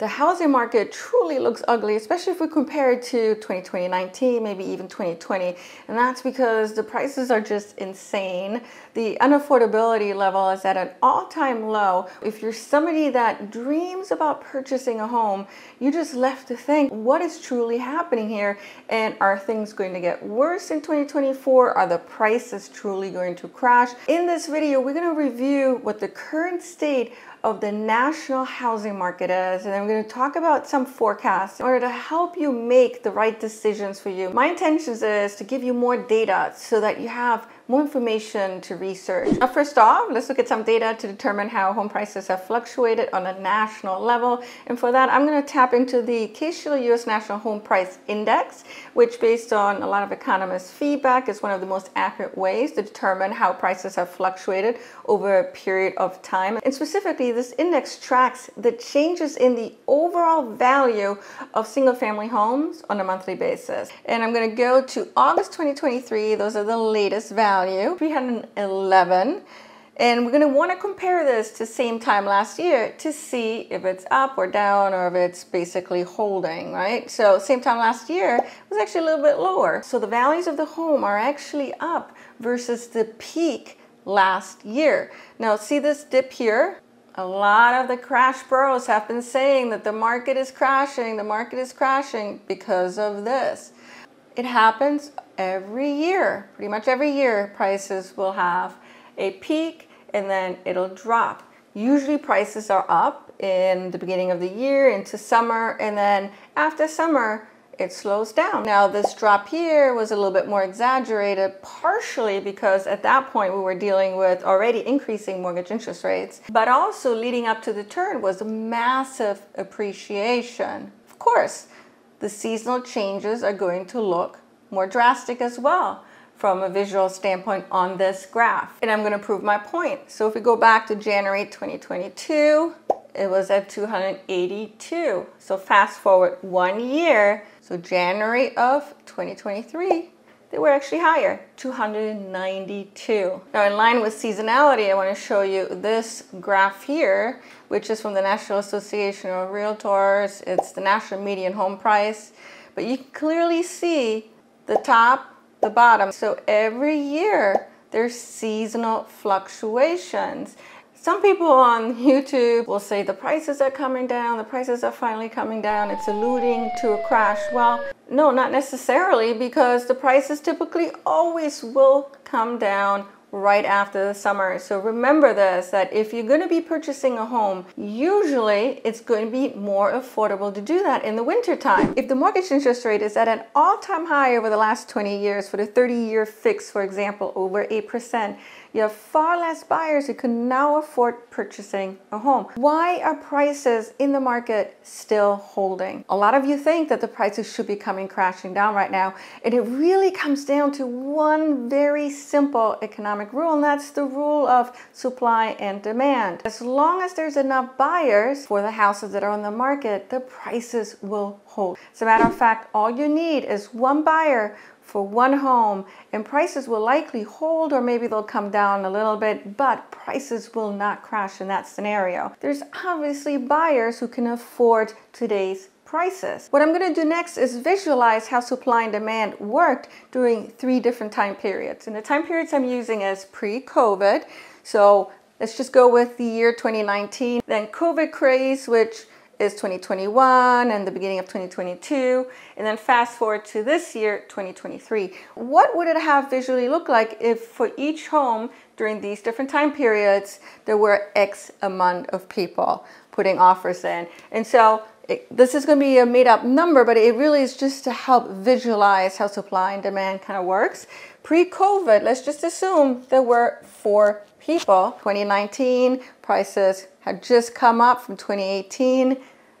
the housing market truly looks ugly, especially if we compare it to 2020, maybe even 2020. And that's because the prices are just insane. The unaffordability level is at an all time low. If you're somebody that dreams about purchasing a home, you just left to think what is truly happening here and are things going to get worse in 2024? Are the prices truly going to crash? In this video, we're going to review what the current state of the national housing market is, and I'm going to talk about some forecasts in order to help you make the right decisions for you. My intentions is to give you more data so that you have more information to research. Now, first off, let's look at some data to determine how home prices have fluctuated on a national level. And for that, I'm going to tap into the Case-Shiller U.S. National Home Price Index, which based on a lot of economists' feedback is one of the most accurate ways to determine how prices have fluctuated over a period of time. And specifically, this index tracks the changes in the overall value of single-family homes on a monthly basis. And I'm going to go to August 2023. Those are the latest values value, 311. And we're going to want to compare this to same time last year to see if it's up or down or if it's basically holding, right? So same time last year was actually a little bit lower. So the values of the home are actually up versus the peak last year. Now see this dip here? A lot of the crash bros have been saying that the market is crashing, the market is crashing because of this. It happens every year, pretty much every year, prices will have a peak and then it'll drop. Usually prices are up in the beginning of the year into summer and then after summer it slows down. Now this drop here was a little bit more exaggerated partially because at that point we were dealing with already increasing mortgage interest rates but also leading up to the turn was a massive appreciation. Of course the seasonal changes are going to look more drastic as well from a visual standpoint on this graph. And I'm going to prove my point. So if we go back to January 2022, it was at 282. So fast forward one year, so January of 2023, they were actually higher, 292. Now in line with seasonality, I want to show you this graph here, which is from the National Association of Realtors. It's the national median home price. But you can clearly see the top, the bottom. So every year there's seasonal fluctuations. Some people on YouTube will say the prices are coming down, the prices are finally coming down, it's alluding to a crash. Well, no, not necessarily because the prices typically always will come down right after the summer. So remember this, that if you're going to be purchasing a home, usually it's going to be more affordable to do that in the winter time. If the mortgage interest rate is at an all-time high over the last 20 years for the 30-year fix, for example, over 8%, you have far less buyers who can now afford purchasing a home. Why are prices in the market still holding? A lot of you think that the prices should be coming crashing down right now, and it really comes down to one very simple economic rule, and that's the rule of supply and demand. As long as there's enough buyers for the houses that are on the market, the prices will hold. As a matter of fact, all you need is one buyer for one home and prices will likely hold or maybe they'll come down a little bit, but prices will not crash in that scenario. There's obviously buyers who can afford today's prices. What I'm going to do next is visualize how supply and demand worked during three different time periods. And the time periods I'm using is pre-COVID. So let's just go with the year 2019, then COVID craze, which is 2021 and the beginning of 2022. And then fast forward to this year, 2023. What would it have visually look like if for each home during these different time periods, there were X amount of people putting offers in? And so it, this is going to be a made up number, but it really is just to help visualize how supply and demand kind of works. Pre-COVID, let's just assume there were four people. 2019 prices had just come up from 2018.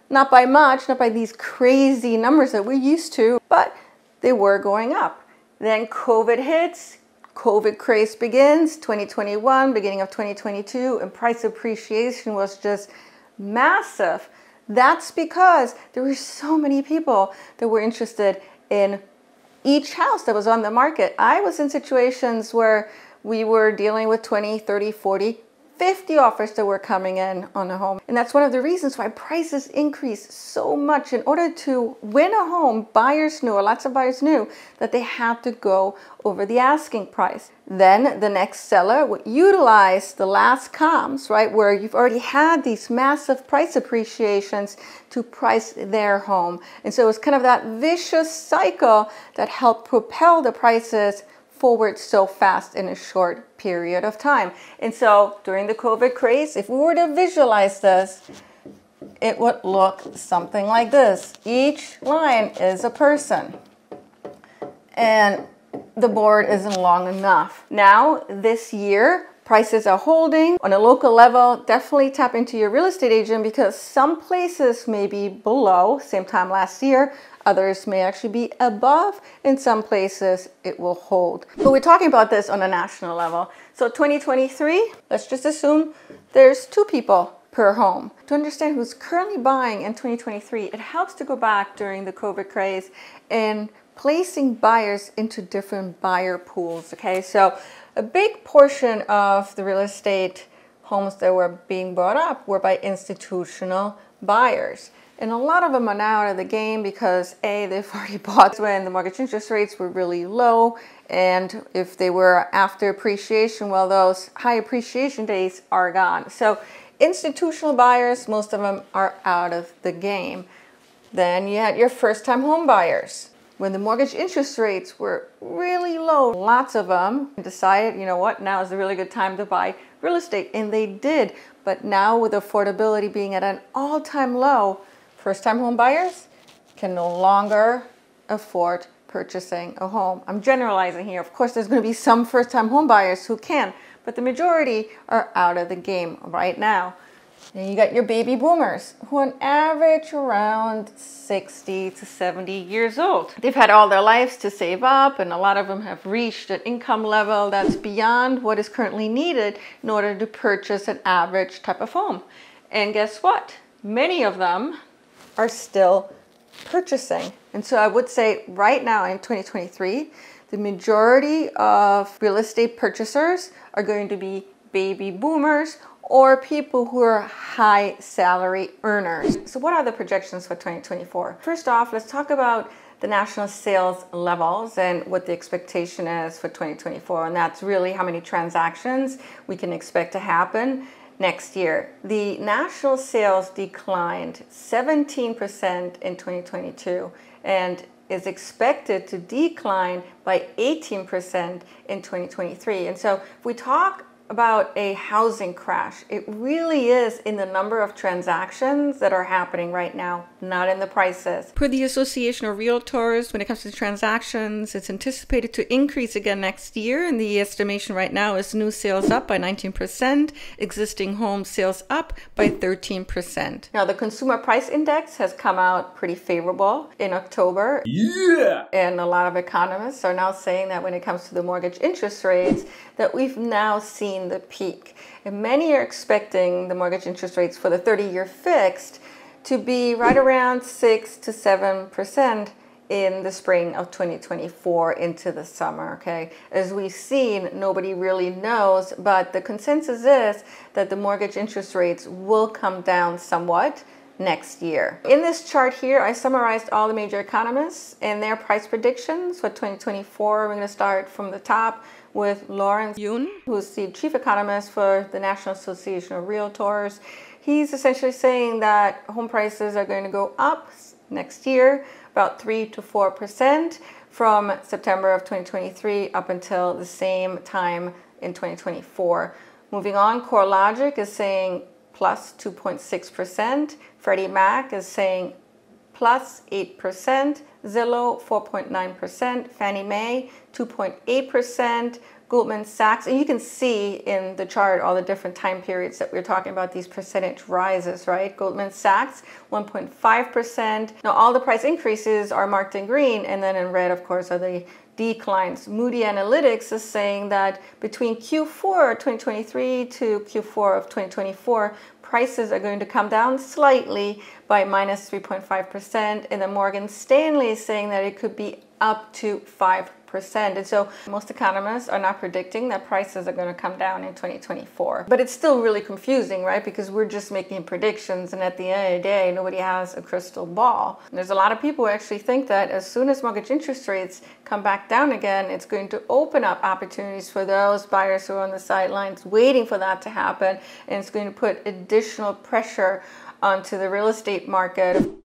Not by much, not by these crazy numbers that we're used to, but they were going up. Then COVID hits, COVID craze begins, 2021, beginning of 2022, and price appreciation was just massive. That's because there were so many people that were interested in each house that was on the market. I was in situations where we were dealing with 20, 30, 40 50 offers that were coming in on a home. And that's one of the reasons why prices increased so much. In order to win a home, buyers knew, or lots of buyers knew, that they had to go over the asking price. Then the next seller would utilize the last comps, right, where you've already had these massive price appreciations to price their home. And so it was kind of that vicious cycle that helped propel the prices forward so fast in a short period of time. And so during the COVID craze, if we were to visualize this, it would look something like this. Each line is a person. And the board isn't long enough. Now, this year, prices are holding. On a local level, definitely tap into your real estate agent because some places may be below same time last year, others may actually be above. In some places, it will hold. But we're talking about this on a national level. So 2023, let's just assume there's two people per home. To understand who's currently buying in 2023, it helps to go back during the COVID craze and placing buyers into different buyer pools. Okay, so a big portion of the real estate homes that were being bought up were by institutional buyers. And a lot of them are now out of the game because A, they've already bought when the mortgage interest rates were really low. And if they were after appreciation, well, those high appreciation days are gone. So institutional buyers, most of them are out of the game. Then you had your first time home buyers when the mortgage interest rates were really low, lots of them decided, you know what, now is a really good time to buy real estate. And they did. But now with affordability being at an all-time low, first-time home buyers can no longer afford purchasing a home. I'm generalizing here. Of course, there's going to be some first-time home buyers who can, but the majority are out of the game right now. Then you got your baby boomers, who on average around 60 to 70 years old. They've had all their lives to save up, and a lot of them have reached an income level that's beyond what is currently needed in order to purchase an average type of home. And guess what? Many of them are still purchasing. And so I would say right now in 2023, the majority of real estate purchasers are going to be baby boomers or people who are high salary earners. So what are the projections for 2024? First off, let's talk about the national sales levels and what the expectation is for 2024. And that's really how many transactions we can expect to happen next year. The national sales declined 17% in 2022 and is expected to decline by 18% in 2023. And so if we talk about a housing crash. It really is in the number of transactions that are happening right now, not in the prices. Per the Association of Realtors, when it comes to transactions, it's anticipated to increase again next year. And the estimation right now is new sales up by 19%, existing home sales up by 13%. Now, the Consumer Price Index has come out pretty favorable in October. Yeah! And a lot of economists are now saying that when it comes to the mortgage interest rates, that we've now seen the peak. And many are expecting the mortgage interest rates for the 30 year fixed to be right around 6 to 7% in the spring of 2024 into the summer, okay? As we've seen, nobody really knows, but the consensus is that the mortgage interest rates will come down somewhat next year. In this chart here, I summarized all the major economists and their price predictions for 2024. We're going to start from the top with Lawrence Yun, who's the chief economist for the National Association of Realtors. He's essentially saying that home prices are going to go up next year about 3 to 4% from September of 2023 up until the same time in 2024. Moving on, CoreLogic is saying plus 2.6%. Freddie Mac is saying plus 8%. Zillow 4.9%. Fannie Mae 2.8%. Goldman Sachs, and you can see in the chart all the different time periods that we're talking about these percentage rises, right? Goldman Sachs, 1.5%. Now, all the price increases are marked in green, and then in red, of course, are the declines. Moody Analytics is saying that between Q4 2023 to Q4 of 2024, prices are going to come down slightly by minus 3.5%. And then Morgan Stanley is saying that it could be up to 5%. And so most economists are not predicting that prices are going to come down in 2024. But it's still really confusing, right? Because we're just making predictions, and at the end of the day, nobody has a crystal ball. And there's a lot of people who actually think that as soon as mortgage interest rates come back down again, it's going to open up opportunities for those buyers who are on the sidelines waiting for that to happen, and it's going to put additional pressure onto the real estate market.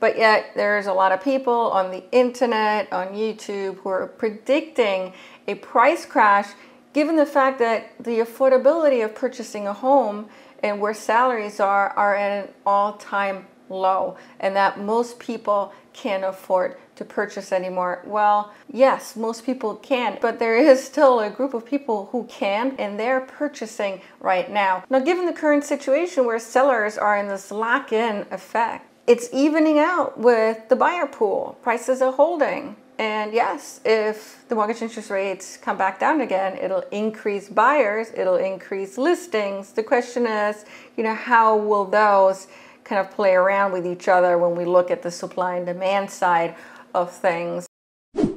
But yet, there's a lot of people on the internet, on YouTube, who are predicting a price crash given the fact that the affordability of purchasing a home and where salaries are are at an all time low, and that most people can't afford to purchase anymore. Well, yes, most people can, but there is still a group of people who can, and they're purchasing right now. Now, given the current situation where sellers are in this lock in effect, it's evening out with the buyer pool. Prices are holding. And yes, if the mortgage interest rates come back down again, it'll increase buyers, it'll increase listings. The question is, you know, how will those kind of play around with each other when we look at the supply and demand side of things? Now,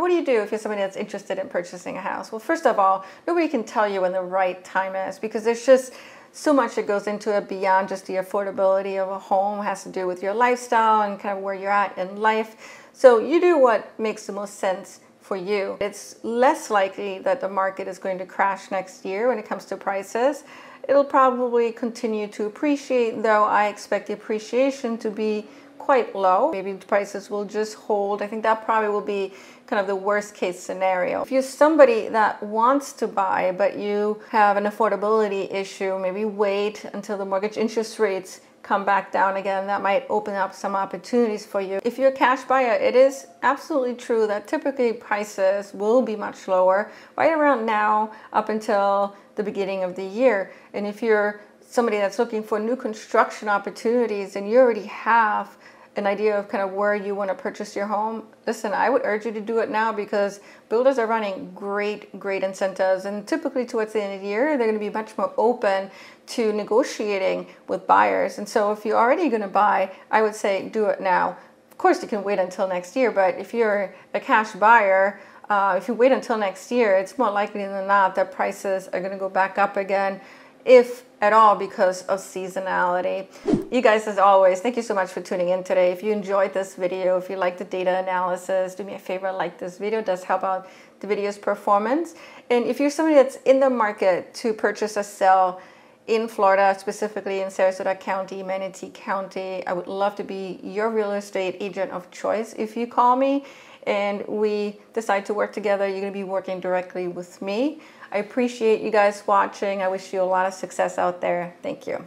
what do you do if you're somebody that's interested in purchasing a house? Well, first of all, nobody can tell you when the right time is because there's just so much that goes into it beyond just the affordability of a home. It has to do with your lifestyle and kind of where you're at in life. So you do what makes the most sense for you. It's less likely that the market is going to crash next year when it comes to prices. It'll probably continue to appreciate though i expect the appreciation to be quite low maybe prices will just hold i think that probably will be kind of the worst case scenario. If you're somebody that wants to buy, but you have an affordability issue, maybe wait until the mortgage interest rates come back down again, that might open up some opportunities for you. If you're a cash buyer, it is absolutely true that typically prices will be much lower right around now up until the beginning of the year. And if you're somebody that's looking for new construction opportunities and you already have an idea of kind of where you want to purchase your home, listen, I would urge you to do it now because builders are running great, great incentives. And typically, towards the end of the year, they're going to be much more open to negotiating with buyers. And so, if you're already going to buy, I would say do it now. Of course, you can wait until next year, but if you're a cash buyer, uh, if you wait until next year, it's more likely than not that prices are going to go back up again if at all because of seasonality. You guys, as always, thank you so much for tuning in today. If you enjoyed this video, if you like the data analysis, do me a favor, like this video. It does help out the video's performance. And if you're somebody that's in the market to purchase or sell in Florida, specifically in Sarasota County, Manatee County, I would love to be your real estate agent of choice if you call me and we decide to work together. You're to be working directly with me. I appreciate you guys watching. I wish you a lot of success out there. Thank you.